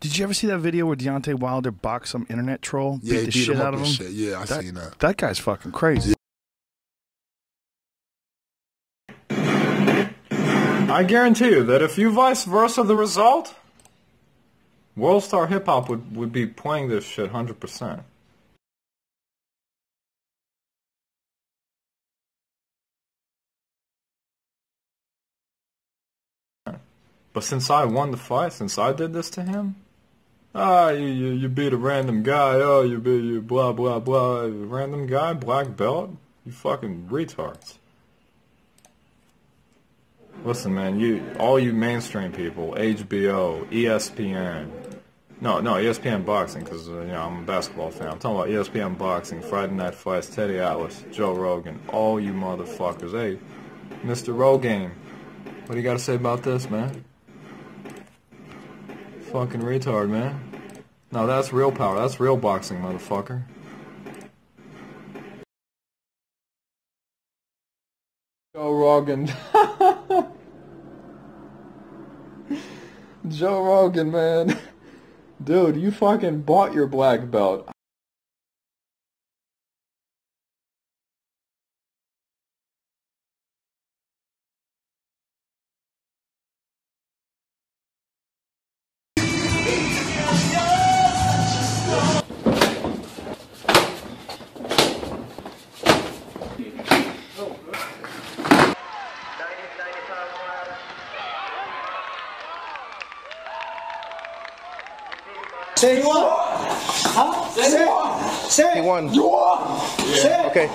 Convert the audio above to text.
Did you ever see that video where Deontay Wilder boxed some internet troll? Yeah, beat the beat shit him up out of and him. shit. Yeah, I that, seen that. That guy's fucking crazy. I guarantee you that if you vice versa the result, World Star Hip Hop would, would be playing this shit 100%. But since I won the fight, since I did this to him, ah, you, you, you beat a random guy, oh, you beat, you blah, blah, blah, random guy, black belt, you fucking retards. Listen, man, you all you mainstream people, HBO, ESPN, no, no, ESPN boxing, because uh, you know I'm a basketball fan. I'm talking about ESPN boxing, Friday Night Fights, Teddy Atlas, Joe Rogan, all you motherfuckers. Hey, Mr. Rogan, what do you got to say about this, man? Fucking retard, man. No, that's real power. That's real boxing, motherfucker. Joe Rogan. Joe Rogan, man. Dude, you fucking bought your black belt. Say what? Huh? Say, say. He won. Say. Okay.